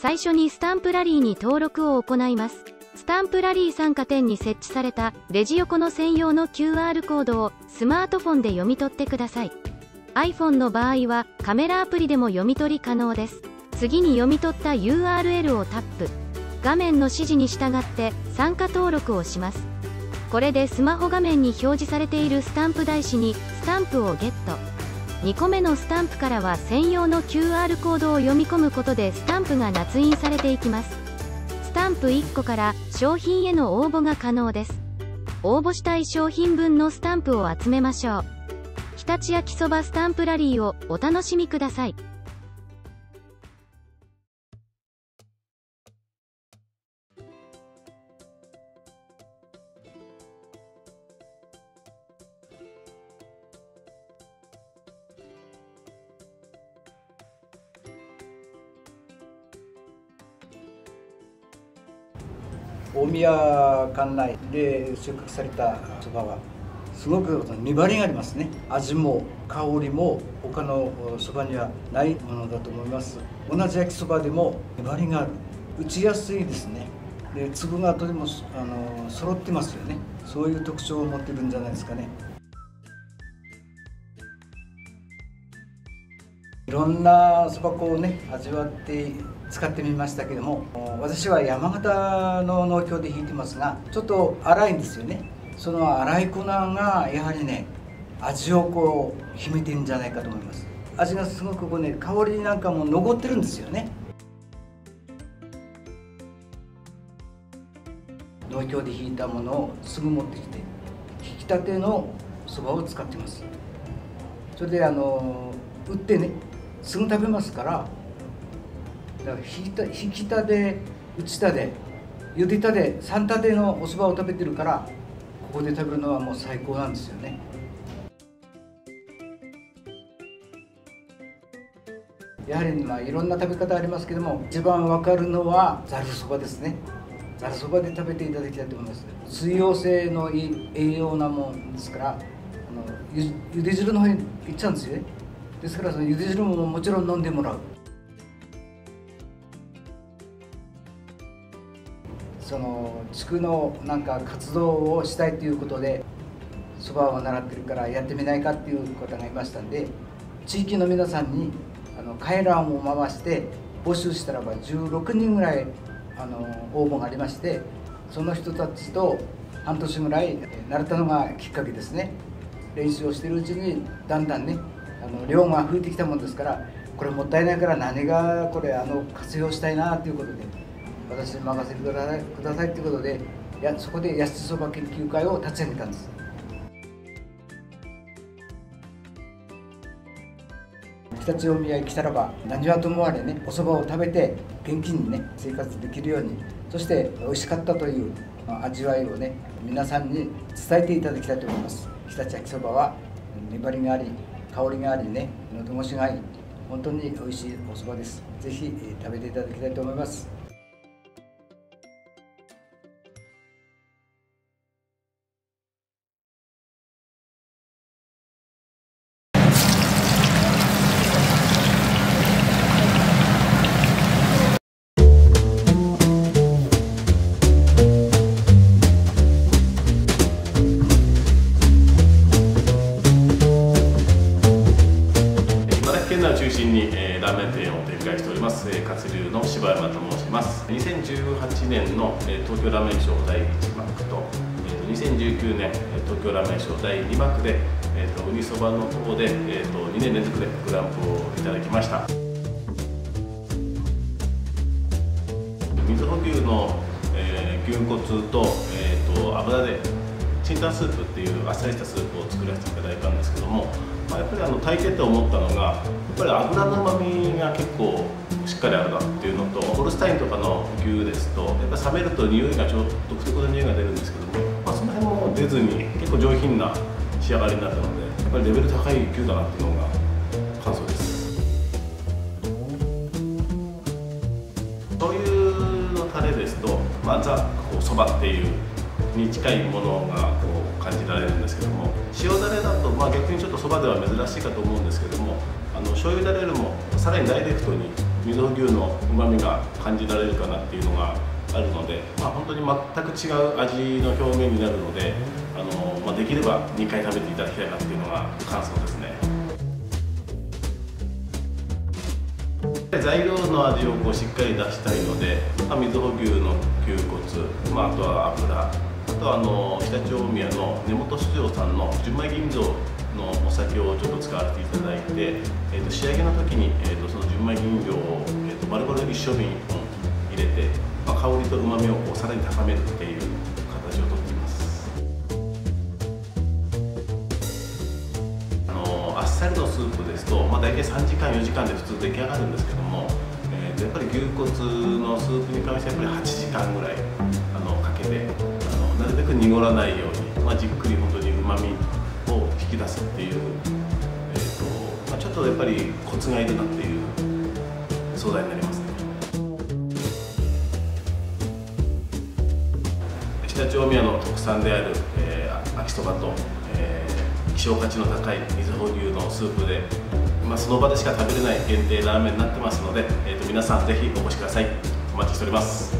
最初にスタンプラリーに登録を行います。スタンプラリー参加店に設置されたレジ横の専用の QR コードをスマートフォンで読み取ってください。iPhone の場合はカメラアプリでも読み取り可能です。次に読み取った URL をタップ。画面の指示に従って参加登録をします。これでスマホ画面に表示されているスタンプ台紙にスタンプをゲット。2個目のスタンプからは専用の QR コードを読み込むことでスタンプが捺印されていきます。スタンプ1個から商品への応募が可能です。応募したい商品分のスタンプを集めましょう。日立焼きそばスタンプラリーをお楽しみください。大宮管内で収穫されたそばはすごく粘りがありますね。味も香りも他のそばにはないものだと思います。同じ焼きそばでも粘りがある。打ちやすいですね。で粒がとてもあの揃ってますよね。そういう特徴を持ってるんじゃないですかね。いろんなそば粉をね味わって使ってみましたけども私は山形の農協で引いてますがちょっと粗いんですよね。その粗い粉がやはりね味をこう秘めてるんじゃないかと思います。味がすごくこうね香りなんかも残ってるんですよね。農協で引いたものをすぐ持ってきて引きたてのそばを使ってます。それであの売ってねすぐ食べますからだから引いた引きたで打ちたで茹でたで三たでのおそばを食べてるからここで食べるのはもう最高なんですよね。やはりまあいろんな食べ方ありますけども一番わかるのはざるそばですね。ざるそばで食べていただきたいと思います。水溶性のいい栄養なもんですからあのゆゆで汁の方にいっちゃうんですよね。ですからそのゆで汁ももちろん飲んでもらう。その地区のなんか活動をしたいということでそばを習ってるからやってみないかっていう方がいましたんで地域の皆さんにあの回覧を回して募集したらば16人ぐらいあの応募がありましてその人たちと半年ぐらい習ったのがきっかけですね。練習をしてるうちにだんだんねあの量が増えてきたもんですからこれもったいないから何がこれあの活用したいなということで私に任せてくださいくださいということでやそこで八つそば研究会を立ち上げたんです。常陸大宮へ来たらば何はともあれねお蕎麦を食べて元気にね生活できるようにそして美味しかったという味わいをね皆さんに伝えていただきたいと思います。常陸焼きそばは粘りがあり香りがありね喉越しがいい本当に美味しいお蕎麦です。ぜひ食べていただきたいと思います。心に、えー、ラーメン店を展開しております、えー、活流の柴山と申します。2018年の、えー、東京ラーメンショー第1幕と、えー、2019年東京ラーメンショー第2幕で、えーと、ウニそばの方で、えーと、2年連続でグランプをいただきました。水穂牛の、えー、牛骨と,、えーと、と油でチンタンスープっていうあっさりしたスープを作らせていただいたんですけどもまあ、やっぱりあの炊いてて思ったのがやっぱり油のうまみが結構しっかりあるなっていうのとホルスタインとかの牛ですとやっぱ冷めると匂いがちょっと独特な匂いが出るんですけども、まあ、その辺も出ずに結構上品な仕上がりになったのでやっぱりレベル高い牛だなっていうのが感想です。そういうのタレですと、まあ、ザそばっていうに近いものがこう感じられるんですけども。塩だれだと、まあ、逆にちょっとそばでは珍しいかと思うんですけどもあの醤油だれよりもさらにダイレクトにみずほ牛のうまみが感じられるかなっていうのがあるので、まあ、本当に全く違う味の表面になるのであの、まあ、できれば2回食べていただきたいなっていうのが感想ですね。材料の味をこうしっかり出したいので、まあ、みずほ牛の牛骨、まあ、あとは油。とあの常陸大宮の根本酒造さんの純米吟醸のお酒をちょっと使わせていただいて、えー、と仕上げの時に、えー、とその純米吟醸を、えー、と丸々一升瓶入れて、まあ、香りとうまみをこうさらに高めるっていう形をとっています。あのあっさりのスープですと、まあ、大体3時間4時間で普通出来上がるんですけども、とやっぱり牛骨のスープに関してはやっぱり8時間ぐらいあのかけてあのなるべく濁らないように、まあ、じっくり本当にうまみを引き出すっていう、えーとまあ、ちょっとやっぱりコツがいるなっていう素材になりますね。常陸宮の特産である、えー、秋そばと、えー、希少価値の高い水穂牛のスープで、まあ、その場でしか食べれない限定ラーメンになってますので、えーと皆さんぜひお越しください。お待ちしております。